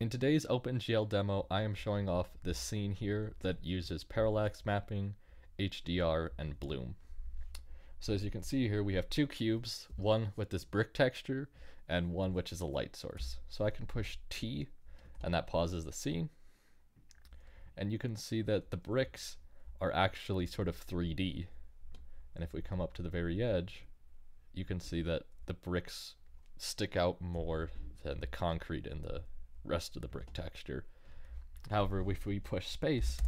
In today's OpenGL demo, I am showing off this scene here that uses parallax mapping, HDR, and bloom. So as you can see here, we have two cubes, one with this brick texture and one which is a light source. So I can push T and that pauses the scene. And you can see that the bricks are actually sort of 3D. And if we come up to the very edge, you can see that the bricks stick out more than the concrete in the rest of the brick texture. However, if we push space,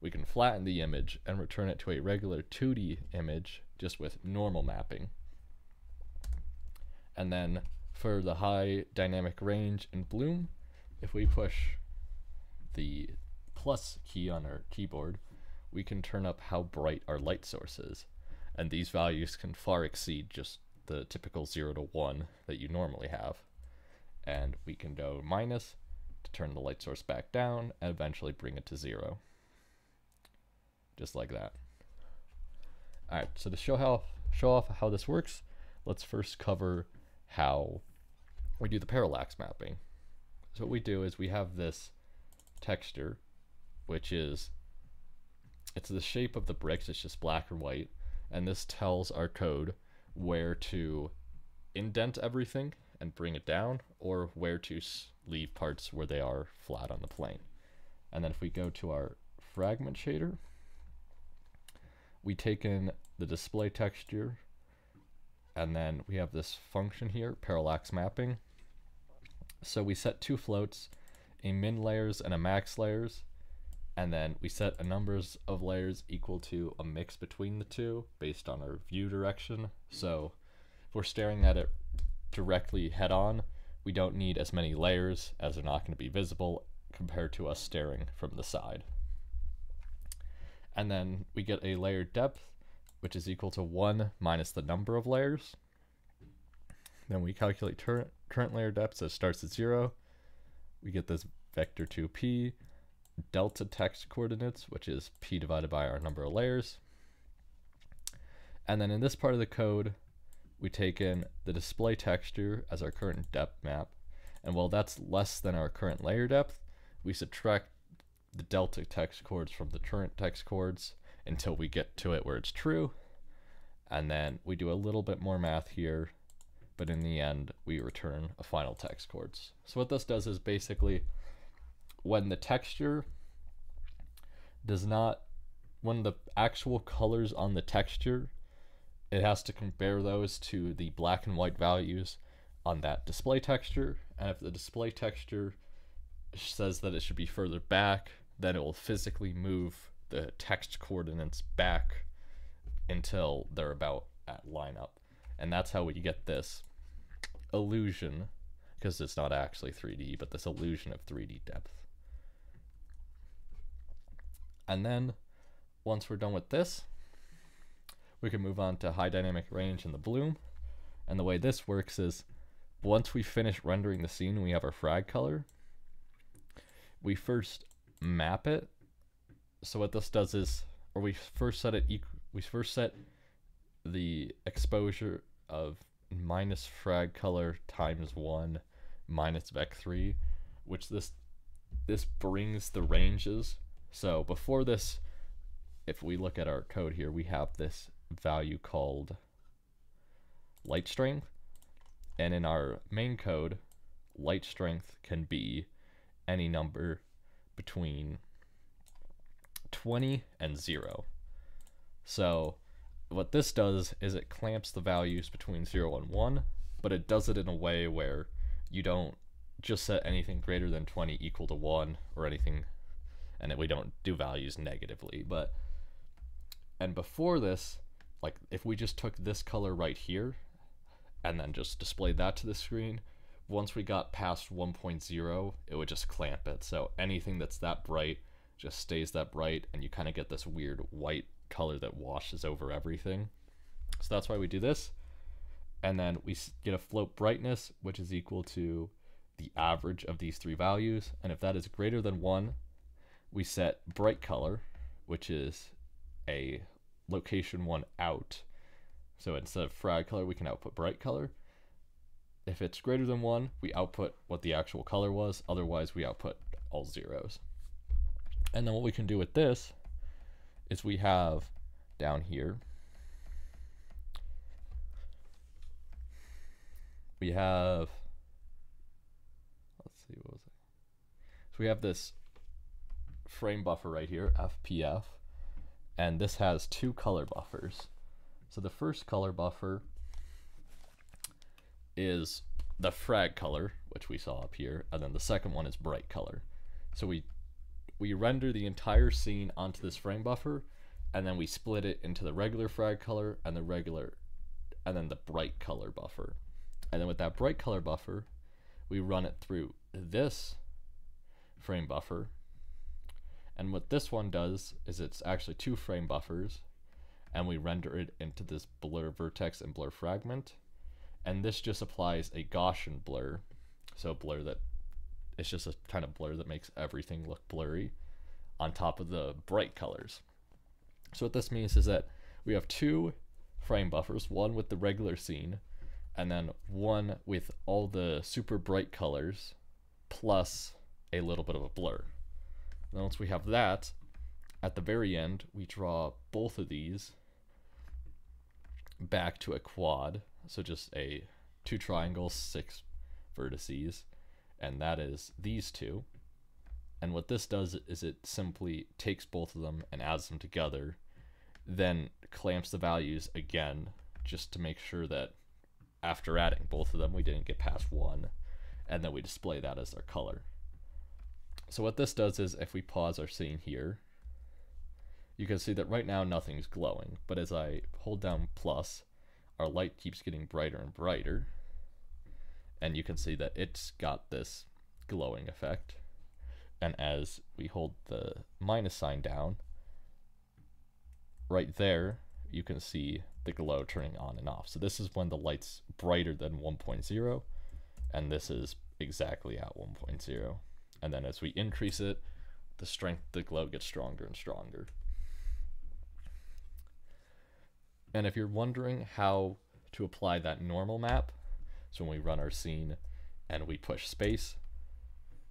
we can flatten the image and return it to a regular 2D image just with normal mapping. And then for the high dynamic range and bloom, if we push the plus key on our keyboard, we can turn up how bright our light source is. And these values can far exceed just the typical 0 to 1 that you normally have. And can go minus to turn the light source back down and eventually bring it to 0. Just like that. Alright, so to show how show off how this works, let's first cover how we do the parallax mapping. So what we do is we have this texture, which is it's the shape of the bricks, it's just black or white, and this tells our code where to indent everything and bring it down, or where to leave parts where they are flat on the plane. And then if we go to our fragment shader, we take in the display texture, and then we have this function here, parallax mapping. So we set two floats, a min layers and a max layers, and then we set a numbers of layers equal to a mix between the two based on our view direction. So if we're staring at it directly head on, we don't need as many layers as they're not going to be visible compared to us staring from the side. And then we get a layer depth, which is equal to 1 minus the number of layers. Then we calculate current layer depth, so it starts at 0. We get this vector 2p, delta text coordinates, which is p divided by our number of layers. And then in this part of the code, we take in the display texture as our current depth map. And while that's less than our current layer depth, we subtract the delta tex coords from the current tex coords until we get to it where it's true. And then we do a little bit more math here, but in the end, we return a final tex coords. So what this does is basically when the texture does not, when the actual colors on the texture, it has to compare those to the black and white values on that display texture. And if the display texture says that it should be further back, then it will physically move the text coordinates back until they're about at lineup. And that's how we get this illusion, because it's not actually 3D, but this illusion of 3D depth. And then once we're done with this, we can move on to high dynamic range and the bloom. And the way this works is once we finish rendering the scene, we have our frag color. We first map it. So what this does is, or we first set it, we first set the exposure of minus frag color times one minus vec3, which this this brings the ranges so before this, if we look at our code here, we have this value called light strength. And in our main code, light strength can be any number between 20 and 0. So what this does is it clamps the values between 0 and 1, but it does it in a way where you don't just set anything greater than 20 equal to 1 or anything and we don't do values negatively. But and before this, like if we just took this color right here and then just displayed that to the screen, once we got past 1.0, it would just clamp it. So anything that's that bright just stays that bright and you kind of get this weird white color that washes over everything. So that's why we do this. And then we get a float brightness, which is equal to the average of these three values. And if that is greater than one, we set bright color, which is a location one out. So instead of frag color, we can output bright color. if it's greater than 1, we output what the actual color was. Otherwise, we output all zeros. And then what we can do with this is we have down here, we have, let's see, what was it? So we have this frame buffer right here, FPF, and this has two color buffers. So the first color buffer is the frag color, which we saw up here, and then the second one is bright color. So we we render the entire scene onto this frame buffer, and then we split it into the regular frag color and the regular, and then the bright color buffer. And then with that bright color buffer, we run it through this frame buffer. And what this one does is it's actually two frame buffers, and we render it into this blur vertex and blur fragment and this just applies a Gaussian blur, so blur that it's just a kind of blur that makes everything look blurry on top of the bright colors. So what this means is that we have two frame buffers, one with the regular scene, and then one with all the super bright colors, plus a little bit of a blur. And once we have that, at the very end, we draw both of these back to a quad so just a two triangles, six vertices, and that is these two. And what this does is it simply takes both of them and adds them together, then clamps the values again just to make sure that after adding both of them we didn't get past one, and then we display that as our color. So what this does is if we pause our scene here, you can see that right now nothing's glowing, but as I hold down plus, our light keeps getting brighter and brighter. And you can see that it's got this glowing effect. And as we hold the minus sign down, right there, you can see the glow turning on and off. So this is when the light's brighter than 1.0, and this is exactly at 1.0. And then as we increase it, the strength the glow gets stronger and stronger. And if you're wondering how to apply that normal map, so when we run our scene and we push space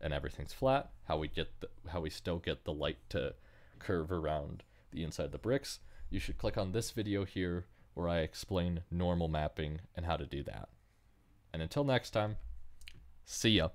and everything's flat, how we get the, how we still get the light to curve around the inside of the bricks, you should click on this video here where I explain normal mapping and how to do that. And until next time, see ya.